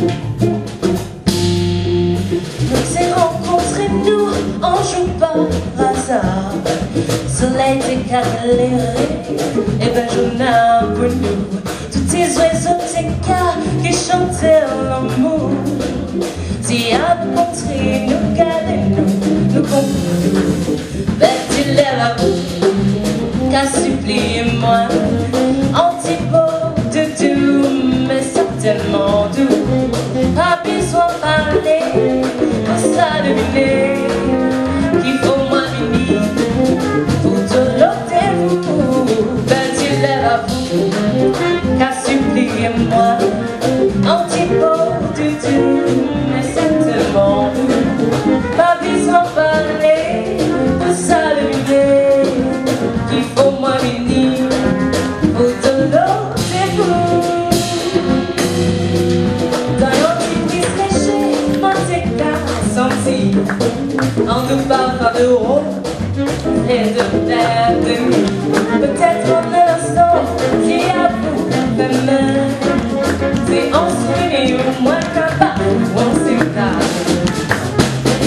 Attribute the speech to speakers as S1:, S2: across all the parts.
S1: Nous s'est rencontrés, nous, en joue par hasard. Soleil décalé, et ben pour nous. Tous ces oiseaux cas qui chantaient l'amour. Si à rencontrer nous, gardez nous, nous comprenons Ben tu lèves à vous, qu'à supplier moi. Antipode de tout, mais certainement doux pour ça qu'à sentir En nous parle de haut et de terre de nuit Peut-être en un instant, si à vous la main C'est en souvenir moins capable, on s'est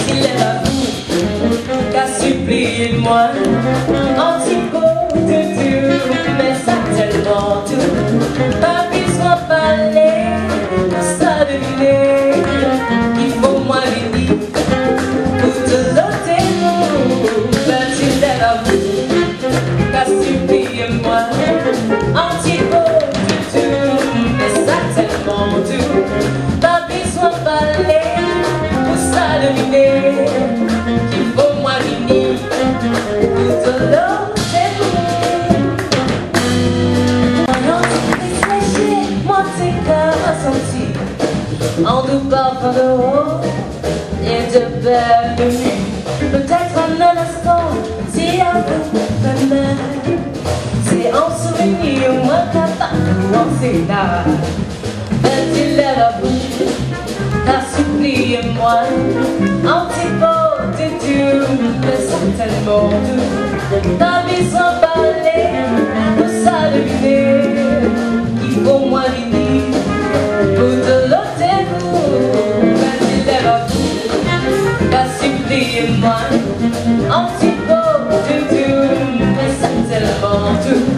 S1: Il est à vous qu'à supplier moi En nous parfum de haut et de belles Peut-être en un instant, si à vous C'est en souvenir, moins capable, s'est là et moi Antipode et Dieu Mais c'est tellement doux Ta mise en balai Pour s'allumer Il faut moi l'idée Pour de l'autre Vas-y l'air à vous Pas supplier moi Antipode et Dieu Mais c'est tellement doux